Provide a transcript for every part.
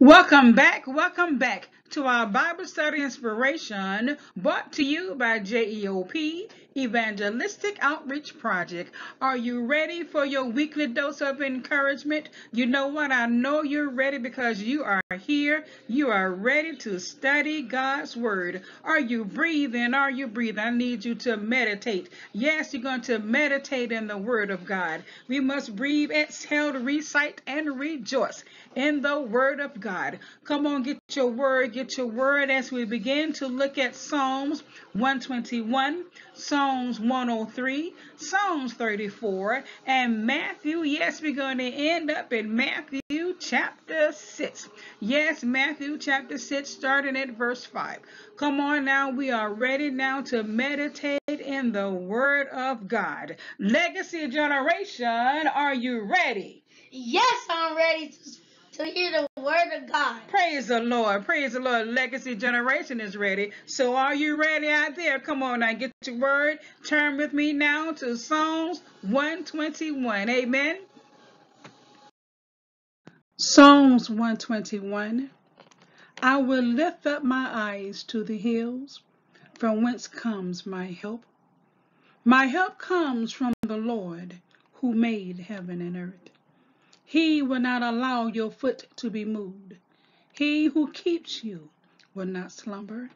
Welcome back, welcome back to our Bible study inspiration brought to you by JEOP Evangelistic Outreach Project. Are you ready for your weekly dose of encouragement? You know what? I know you're ready because you are here. You are ready to study God's Word. Are you breathing? Are you breathing? I need you to meditate. Yes, you're going to meditate in the Word of God. We must breathe, exhale, recite, and rejoice in the Word of God. Come on, get your Word, get your Word as we begin to look at Psalms 121. Psalms 103, Psalms 34, and Matthew. Yes, we're going to end up in Matthew chapter 6. Yes, Matthew chapter 6, starting at verse 5. Come on now, we are ready now to meditate in the Word of God. Legacy generation, are you ready? Yes, I'm ready to to hear the word of God. Praise the Lord. Praise the Lord. Legacy generation is ready. So are you ready out there? Come on now, get your word. Turn with me now to Psalms 121. Amen. Psalms 121. I will lift up my eyes to the hills, from whence comes my help. My help comes from the Lord who made heaven and earth. He will not allow your foot to be moved. He who keeps you will not slumber.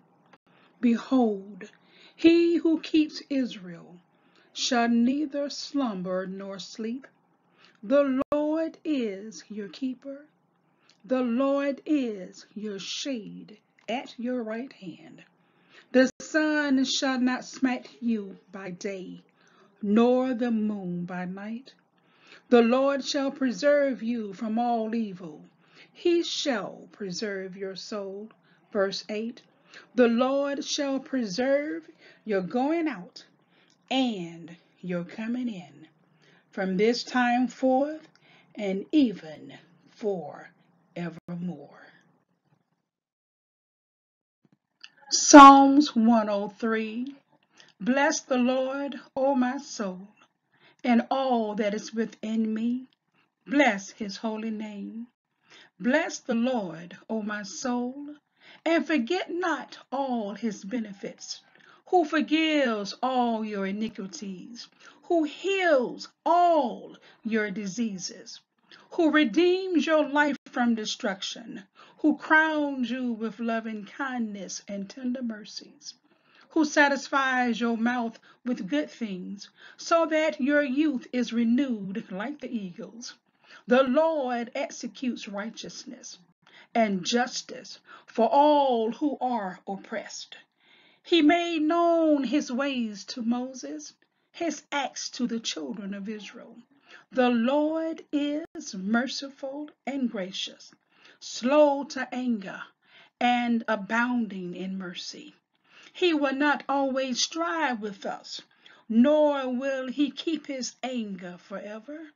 Behold, he who keeps Israel shall neither slumber nor sleep. The Lord is your keeper. The Lord is your shade at your right hand. The sun shall not smite you by day, nor the moon by night. The Lord shall preserve you from all evil. He shall preserve your soul. Verse 8 The Lord shall preserve your going out and your coming in from this time forth and even forevermore. Psalms 103 Bless the Lord, O my soul and all that is within me. Bless his holy name. Bless the Lord, O my soul, and forget not all his benefits, who forgives all your iniquities, who heals all your diseases, who redeems your life from destruction, who crowns you with loving kindness and tender mercies who satisfies your mouth with good things, so that your youth is renewed like the eagles. The Lord executes righteousness and justice for all who are oppressed. He made known his ways to Moses, his acts to the children of Israel. The Lord is merciful and gracious, slow to anger, and abounding in mercy. He will not always strive with us, nor will he keep his anger forever.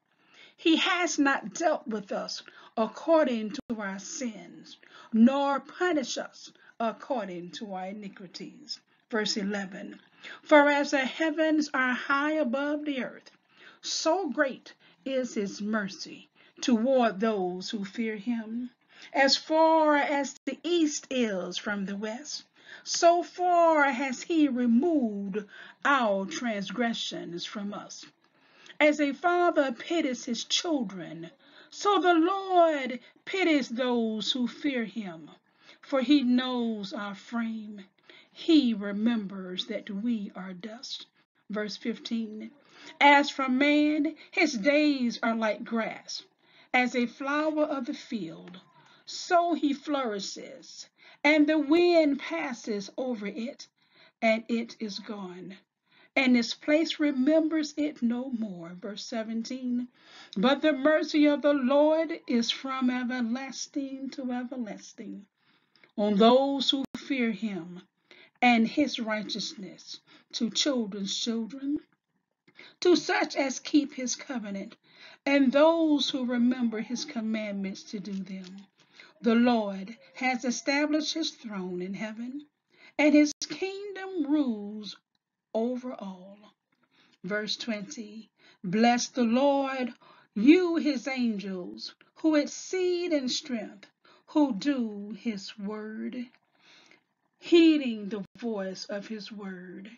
He has not dealt with us according to our sins, nor punish us according to our iniquities. Verse 11 For as the heavens are high above the earth, so great is his mercy toward those who fear him. As far as the east is from the west, so far has he removed our transgressions from us. As a father pities his children, so the Lord pities those who fear him. For he knows our frame. He remembers that we are dust. Verse 15 As for man, his days are like grass, as a flower of the field, so he flourishes and the wind passes over it, and it is gone. And its place remembers it no more. Verse 17. But the mercy of the Lord is from everlasting to everlasting on those who fear him, and his righteousness to children's children, to such as keep his covenant, and those who remember his commandments to do them. The Lord has established his throne in heaven, and his kingdom rules over all. Verse 20 Bless the Lord, you his angels, who exceed in strength, who do his word, heeding the voice of his word.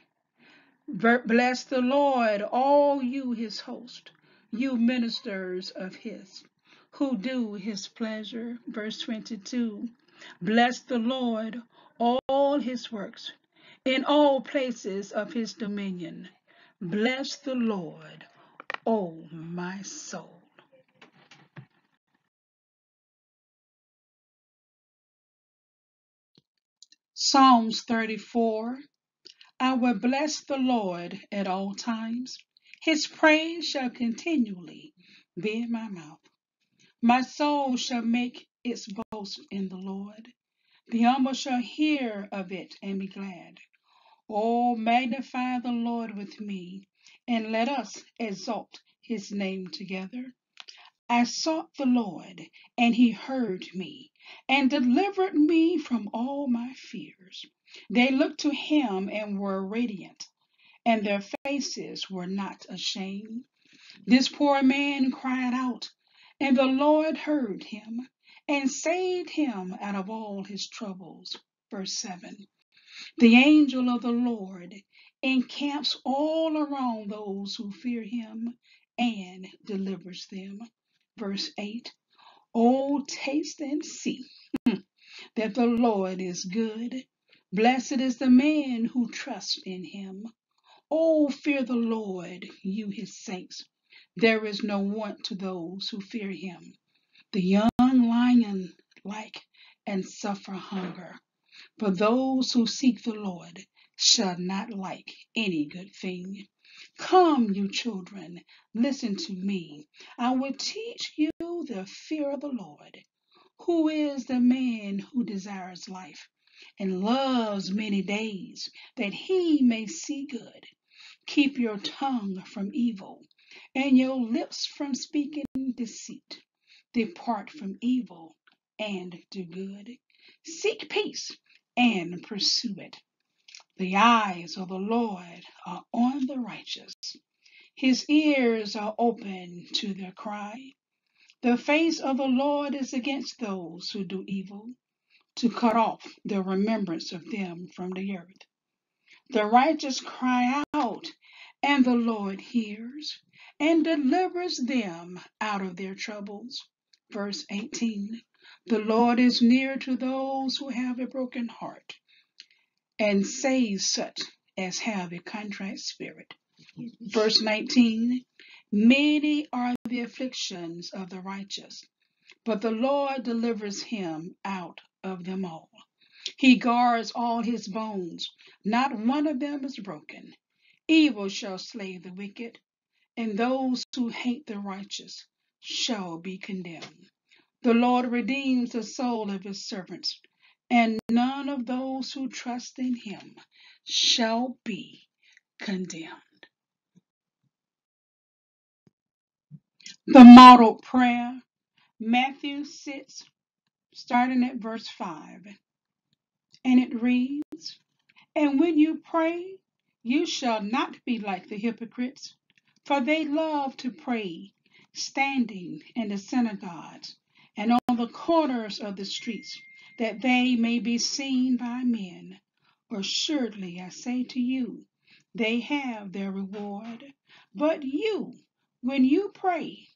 Bless the Lord, all you his host, you ministers of his, who do his pleasure. Verse 22 Bless the Lord, all his works, in all places of his dominion. Bless the Lord, O my soul. Psalms 34 I will bless the Lord at all times. His praise shall continually be in my mouth. My soul shall make its boast in the Lord. The humble shall hear of it and be glad. Oh, magnify the Lord with me, and let us exalt his name together. I sought the Lord, and he heard me, and delivered me from all my fears. They looked to him and were radiant, and their faces were not ashamed. This poor man cried out, and the Lord heard him and saved him out of all his troubles. Verse 7 The angel of the Lord encamps all around those who fear him and delivers them. Verse 8 Oh, taste and see that the Lord is good. Blessed is the man who trusts in him. Oh, fear the Lord, you his saints. There is no want to those who fear him. The young lion like and suffer hunger, but those who seek the Lord shall not like any good thing. Come, you children, listen to me. I will teach you the fear of the Lord. Who is the man who desires life and loves many days that he may see good? Keep your tongue from evil and your lips from speaking deceit. Depart from evil and do good. Seek peace and pursue it. The eyes of the Lord are on the righteous. His ears are open to their cry. The face of the Lord is against those who do evil, to cut off the remembrance of them from the earth. The righteous cry out, and the Lord hears and delivers them out of their troubles. Verse 18 The Lord is near to those who have a broken heart and saves such as have a contrite spirit. Verse 19 Many are the afflictions of the righteous, but the Lord delivers him out of them all. He guards all his bones, not one of them is broken. Evil shall slay the wicked, and those who hate the righteous shall be condemned. The Lord redeems the soul of his servants, and none of those who trust in him shall be condemned. The model prayer, Matthew 6, starting at verse 5. And it reads, And when you pray, you shall not be like the hypocrites, for they love to pray, standing in the synagogues and on the corners of the streets, that they may be seen by men. Assuredly, I say to you, they have their reward. But you, when you pray,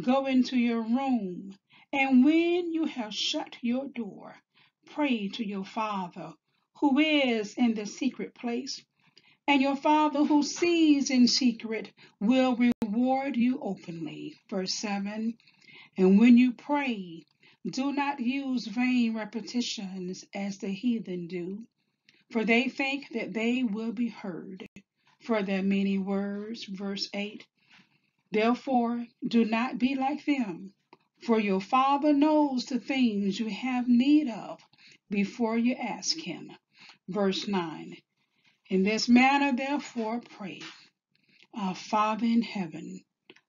Go into your room, and when you have shut your door, pray to your Father who is in the secret place, and your Father who sees in secret will reward you openly. Verse 7 And when you pray, do not use vain repetitions as the heathen do, for they think that they will be heard for their many words. Verse 8 Therefore, do not be like them, for your Father knows the things you have need of before you ask Him. Verse 9 In this manner, therefore, pray Our Father in heaven,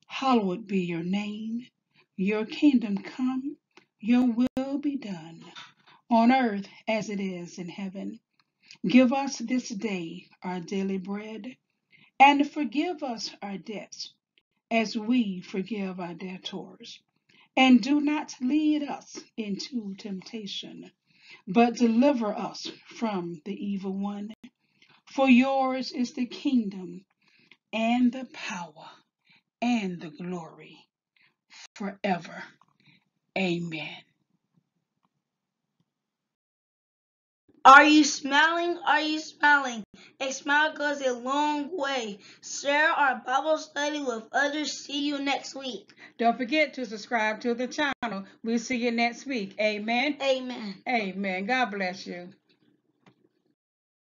hallowed be your name. Your kingdom come, your will be done, on earth as it is in heaven. Give us this day our daily bread, and forgive us our debts as we forgive our debtors. And do not lead us into temptation, but deliver us from the evil one. For yours is the kingdom and the power and the glory forever. Amen. Are you smiling? Are you smiling? A smile goes a long way. Share our Bible study with others. See you next week. Don't forget to subscribe to the channel. We'll see you next week. Amen. Amen. Amen. God bless you.